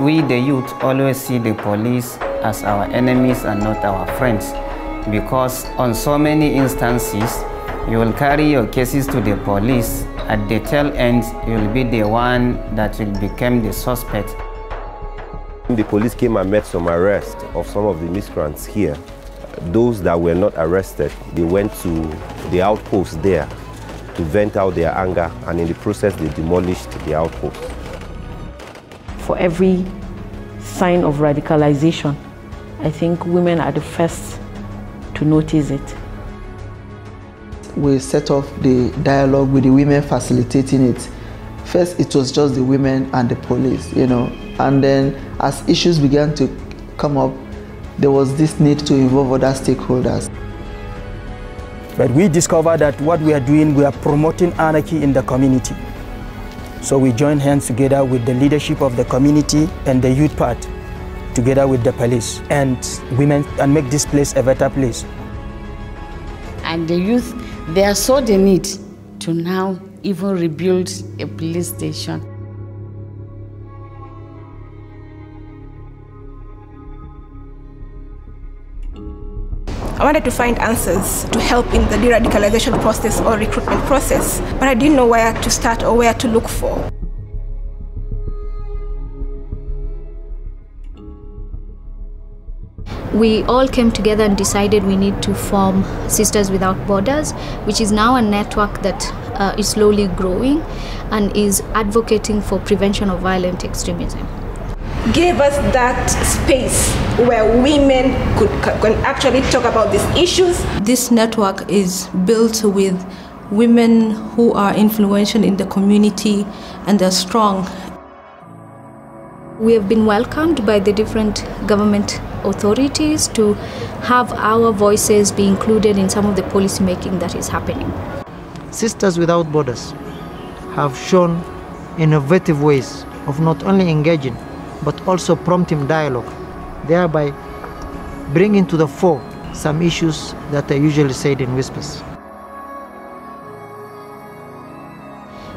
we, the youth, always see the police as our enemies and not our friends because on so many instances, you will carry your cases to the police. At the tail end, you will be the one that will become the suspect. The police came and made some arrest of some of the miscreants here. Those that were not arrested, they went to the outpost there to vent out their anger and in the process they demolished the outpost. For every sign of radicalization, I think women are the first to notice it. We set off the dialogue with the women facilitating it. First, it was just the women and the police, you know, and then as issues began to come up, there was this need to involve other stakeholders. But we discovered that what we are doing, we are promoting anarchy in the community. So we join hands together with the leadership of the community and the youth part, together with the police and women, and make this place a better place. And the youth, they are saw the need to now even rebuild a police station. I wanted to find answers to help in the de-radicalization process or recruitment process, but I didn't know where to start or where to look for. we all came together and decided we need to form Sisters Without Borders, which is now a network that uh, is slowly growing and is advocating for prevention of violent extremism. Gave us that space where women could can actually talk about these issues. This network is built with women who are influential in the community and they're strong we have been welcomed by the different government authorities to have our voices be included in some of the policy making that is happening. Sisters Without Borders have shown innovative ways of not only engaging but also prompting dialogue, thereby bringing to the fore some issues that are usually said in whispers.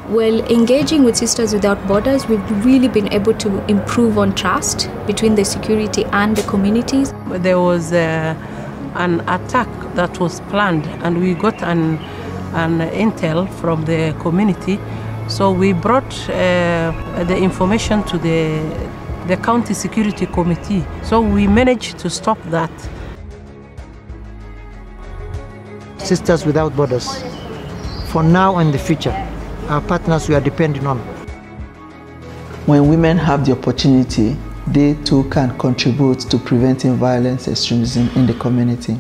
Well, engaging with Sisters Without Borders, we've really been able to improve on trust between the security and the communities. There was uh, an attack that was planned, and we got an, an intel from the community. So we brought uh, the information to the, the county security committee. So we managed to stop that. Sisters Without Borders, for now and the future, our partners we are depending on. When women have the opportunity, they too can contribute to preventing violence extremism in the community.